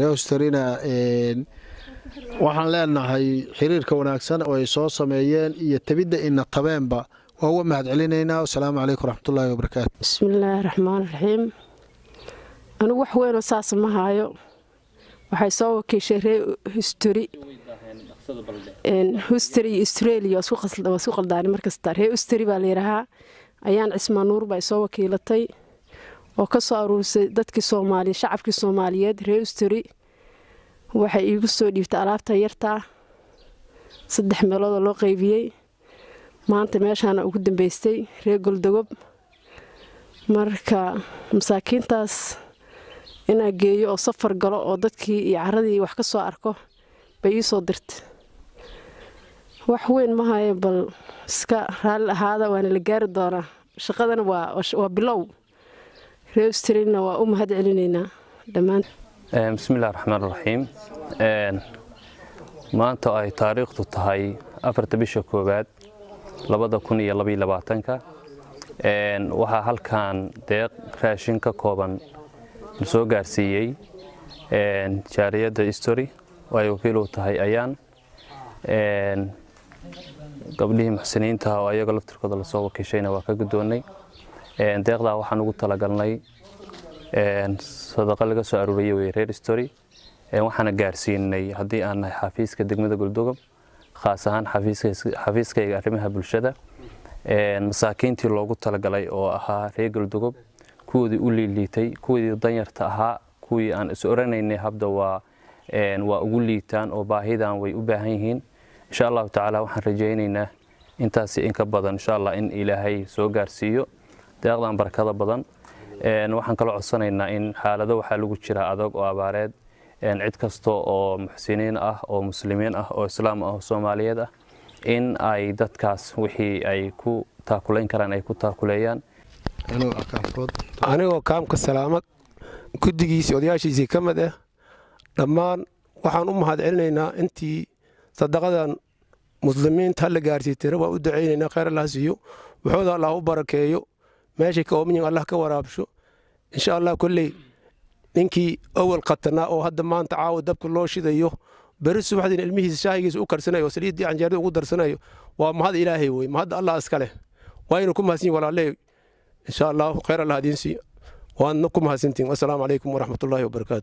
reosterina waxaan leenahay xiriirka wanaagsan oo ay soo sameeyeen iyo tabidda ina tabeenba. Waa uga mahad celinaynaa. Wasalaamu calaykum raxmatullaahi wabarakaatu bismillaahi raxmaan raxiim anigu wax weynoo saas ma haayo waxay soo wakiishay ree husturi husturi iyo australia waa isku qaldaani markasta. Ree husturi baa layidhaahaa ayaan cismaan nuur baa soo wakiilatay oo ka soo aruurisay dadkii soomaaliya shacabkii soomaaliyeed ree husturi waxay iigu soo dhiibtay alaabta yartaa saddex meeloodoo loo qaybiyey maanta meeshaana ugu dambeystay ree goldogob. Marka masaakiintaas inaa geeyo oo safar galo oo dadkii iyo caradii wax ka soo arko bay ii soo dirta wax weyn ma hayo bal iska raalli ahaada waana la gaari doonaa. Shaqadana waa bilow ree australina waa u mahad celinaynaa dhammaan bismillahi raxmaan raxiim maanta ay taariikhdu tahay afarta bisha koowaad labada kun iyo labaiyo labaatanka. Waxaa halkan deeq raashin ka kooban la soo gaarsiiyey. Jaariyadda story oo ay wakiil u tahay ayaan. Gabdhihii muxsiniinta oo ayaga laftirkooda la soo wakiishayna waa ka guddoonnay deeqdaa waxaan ugu talagalnay sadaqa laga soo aruuriyey wey reer story waxaana gaarsiinay haddii aan nahay xafiiska degmada goldogob khaas ahaan xafiiskayga arrimaha bulshada. Masaakiintii loogu talagalay oo ahaa reer goldogob kuwoodii u liiliitay kuwoodii danyarta ahaa kuwii aan is oranaynay habda waa waa ugu liitaan oo baahidan way u baahan yihiin. Insha allahu tacaala waxaan rajaynaynaa intaasi in ka badan insha allah in ilaahay soo gaarsiiyo deeqdan barakada badan. Waxaan kaloo codsanaynaa in xaalado waxaa lagu jira adag oo abaareed. Cid kasta oo muxsiniin ah oo muslimiin ah oo islaam ah oo soomaaliyeed ah in ay dadkaas wixii ay ku taakulayn karaan ay ku taakuleeyaan. Anigoo kaamka salaamad. Guddigiisii odayaashiisii ka mid ah dhammaan waxaan u mahad celinaynaa intii sadaqadan muslimiinta halla gaarsiitira waa u ducaynaynaa khayr allah siiyo. Wuxuuda allah u barakeeyo meeshay ka ooman yihiin allah ka waraabsho. Insha allah kolley ninkii awal qatanaa oo hadda maanta caawa dabka loo shidayo beri subaxdiina ilmihiisa shaahigiisa u karsanayo oo saliiddii canjeerada ugu darsanayo waa mahad ilaahay wey mahadda allah iska leh. Waa inuu ku mahadsan yihiin walaaley insha allah khayr allah idiin siiyo waadna ku mahadsantihin wasalaamu calaykum waraxmatullaahi wabarakaatu